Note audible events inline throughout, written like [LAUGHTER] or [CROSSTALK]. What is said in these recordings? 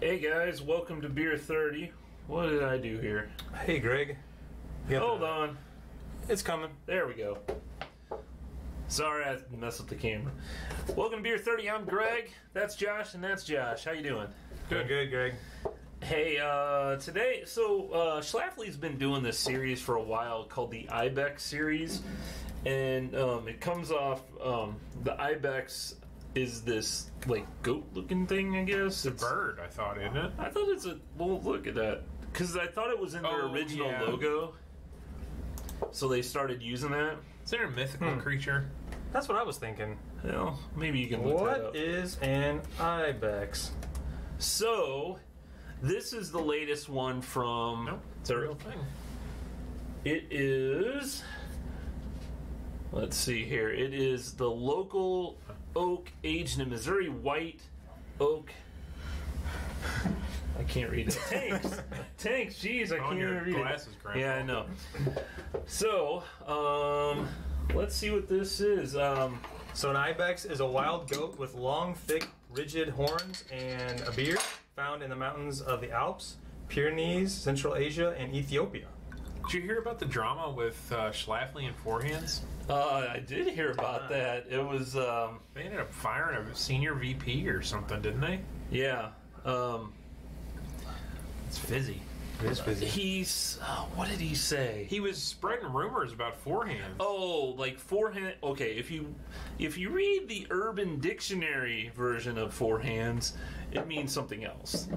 Hey guys, welcome to Beer 30. What did I do here? Hey, Greg. You got Hold the- on. It's coming. There we go. Sorry I messed with the camera. Welcome to Beer 30. I'm Greg. That's Josh, and that's Josh. How you doing? Good, good, Greg. Hey, uh, today, so uh, Schlafly's been doing this series for a while called the Ibex series, and um, it comes off um, the Ibex is this like goat-looking thing, I guess. It's bird, I thought, isn't it? I thought it's a well. Look at that, because I thought it was in their Oh, original yeah. logo, so they started using that. Is there a mythical creature? That's what I was thinking. Well, maybe you can look that up. is an ibex? so, this is the latest one from. No, it's a real thing. It is. Let's see here. It is the local oak aged in Missouri white oak. I can't read it. Tanks. [LAUGHS] Tanks. Jeez, I On can't your even read glasses, it. Grandpa. Yeah, I know. So, um, let's see what this is. Um, So an ibex is a wild goat with long, thick, rigid horns and a beard found in the mountains of the Alps, Pyrenees, Central Asia, and Ethiopia. Did you hear about the drama with uh, Schlafly and Forehands? uh, I did hear about that. It was, um, They ended up firing a senior VP or something, didn't they? yeah. Um, It's fizzy. It is busy. he's. Uh, what did he say? He was spreading rumors about Forehands. Oh, like forehand. Okay, if you if you read the Urban Dictionary version of forehands, it means something else.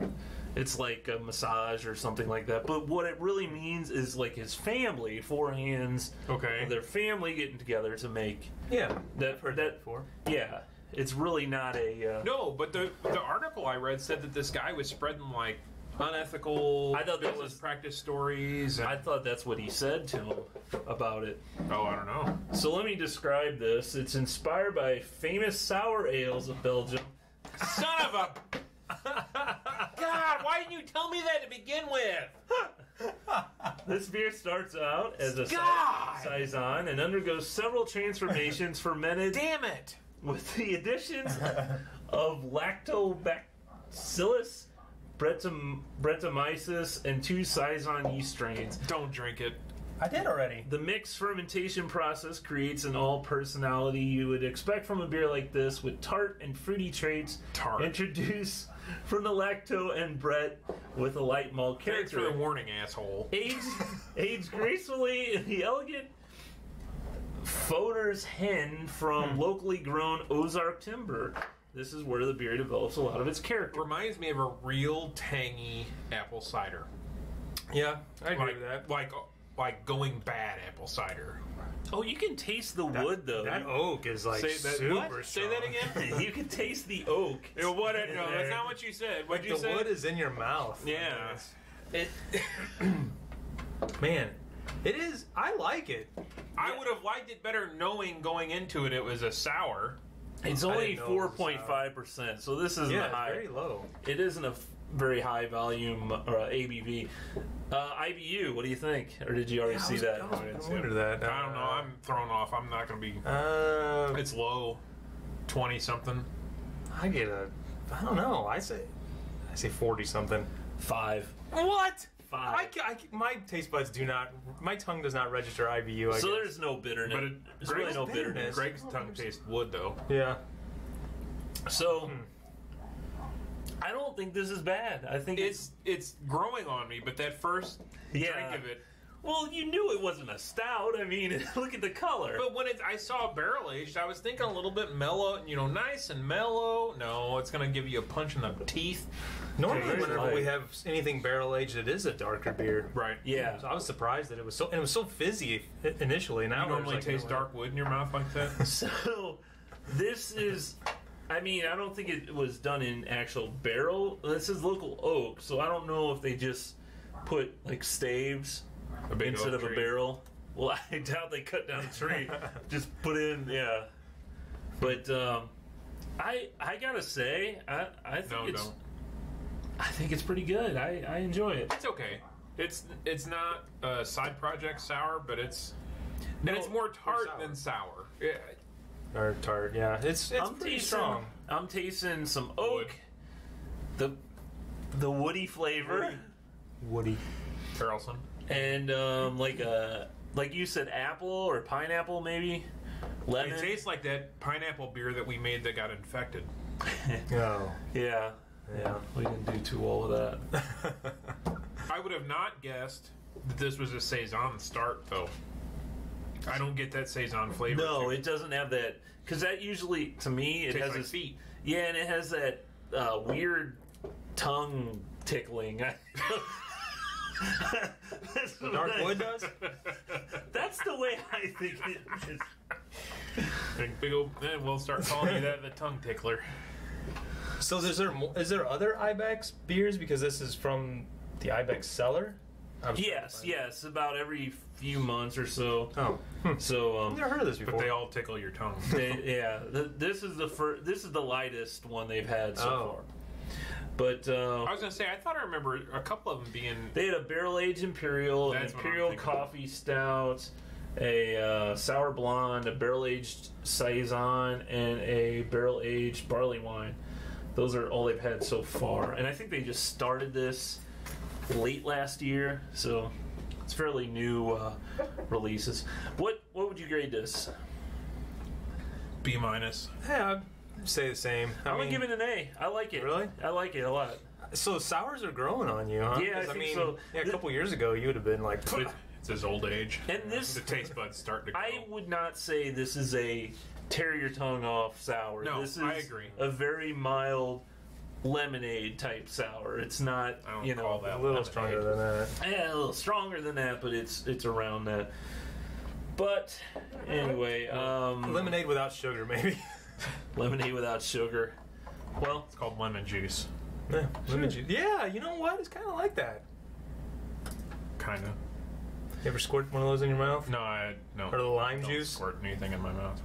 It's like a massage or something like that. But what it really means is like his family, forehands. Okay. Their family getting together to make Yeah, that. heard that that before. Yeah, it's really not a. Uh, No, but the the article I read said that this guy was spreading like unethical I thought that was- practice stories. And, I thought that's what he said to him about it. oh, I don't know. So let me describe this. It's inspired by famous sour ales of Belgium. Son of a. [LAUGHS] God, why didn't you tell me that to begin with? [LAUGHS] This beer starts out as a God! saison and undergoes several transformations fermented Damn it! with the additions of lactobacillus, brettanomyces, and two saison yeast strains. Don't drink it. I did already. The mixed fermentation process creates an all personality you would expect from a beer like this, with tart and fruity traits Tart. introduced from the lacto and Brett with a light malt Thanks character. for the warning, asshole. aged, aged gracefully in the elegant foeders hen from hmm. locally grown Ozark timber. This is where the beer develops a lot of its character. Reminds me of a real tangy apple cider. Yeah, I agree Like with that. like like going bad apple cider. Oh, you can taste the wood though. That oak is like Say that- super what? Say that again? [LAUGHS] you can taste the oak. [LAUGHS] Ew, what? No, there. that's not what you said. What Like you the say? wood is in your mouth. Yeah. It, [COUGHS] Man, it is. I like it. I would have liked it better knowing going into it it was a sour. It's only didn't know it four was point five percent, so this isn't Yeah, a high. very low. It isn't a very high volume uh, ABV. Uh, IBU, what do you think? Or did you already see that? I, was, I wondered that. I don't know. I'm thrown off. I'm not going to be. Uh, It's low, twenty something. I get a. I don't know. I say. I say forty something. Five. What? Five. I, ca- I ca- my taste buds do not. My tongue does not register IBU. I So guess. there's no bitterness. But it- there's really Greg's no bitterness. bitterness. Greg's tongue tastes wood though. yeah. So Hmm. I don't think this is bad. I think it's, It's it's growing on me, but that first Yeah. drink of it. Well, you knew it wasn't a stout. I mean, [LAUGHS] look at the color. But when it, I saw barrel aged, I was thinking a little bit mellow, you know, nice and mellow. No, it's going to give you a punch in the teeth. Normally, Tastes whenever like- we have anything barrel aged, it is a darker beer. Right. yeah, So I was surprised that it was so. And it was so fizzy initially. Now You normally it's like, taste dark wood in your mouth like that. [LAUGHS] So this is. I mean, I don't think it was done in actual barrel. This is local oak, so I don't know if they just put like staves A big instead oak of a barrel. Well, [LAUGHS] I doubt they cut down a tree. [LAUGHS] just put in, yeah. But um, I I gotta say, I I think No, it's don't. I think it's pretty good. I I enjoy it. It's okay. It's it's not a side project sour, but it's and it's more tart sour. than sour. Yeah, Or tart, yeah. It's it's I'm pretty tasting, strong. I'm tasting some oak, Wood. the the woody flavor, Woody. Carlson. And um, like a like you said, apple or pineapple maybe, lemon. It tastes like that pineapple beer that we made that got infected. [LAUGHS] Oh. yeah, yeah. We didn't do too well with that. [LAUGHS] I would have not guessed that this was a saison start, though. I don't get that saison flavor. No, to it doesn't have that because that usually to me it tastes has like this feet. yeah, and it has that uh, weird tongue tickling. [LAUGHS] That's The dark I- wood does? That's the way I think it is. Big, big old, eh, we'll start calling you that the tongue tickler. So is there mo- is there other Ibex beers because this is from the Ibex cellar? I was trying to Yes, find- yes, about every few months or so. Oh, hmm. So um, I've never heard of this before. But they all tickle your tongue. they, yeah, th- this is the first. This is the lightest one they've had so Oh. far. But uh, I was gonna say, I thought I remember a couple of them being. They had a barrel aged imperial, an That's what I'm imperial coffee stout, a uh, sour blonde, a barrel aged saison, and a barrel aged barley wine. Those are all they've had so far, and I think they just started this late last year, so it's fairly new uh, [LAUGHS] releases. What what would you grade this? B minus. yeah, I'd say the same. I I'm gonna give it an A. I like it. Really? I like it a lot. So sours are growing on you, huh? Yeah, I think mean, so. Yeah, a couple years ago, you would have been like, It- It's his old age. And this, The taste buds starting to go. I would not say this is a tear your tongue off sour. No, this is I agree. a very mild lemonade type sour. It's not, I don't you know, call that a little lemonade. stronger than that. yeah, a little stronger than that, but it's it's around that. But anyway, um, Lemonade without sugar, maybe. [LAUGHS] lemonade without sugar. Well, It's called lemon juice. yeah, lemon juice. Yeah, you know what? It's kind of like that. Kind of. You ever squirt one of those in your mouth? No, I no. Or the lime don't juice? Squirt anything in my mouth.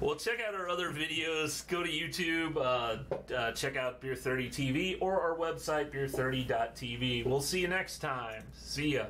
well, check out our other videos. Go to YouTube. Uh, uh, check out Beer 30 TV or our website beer30.tv. We'll see you next time. See ya.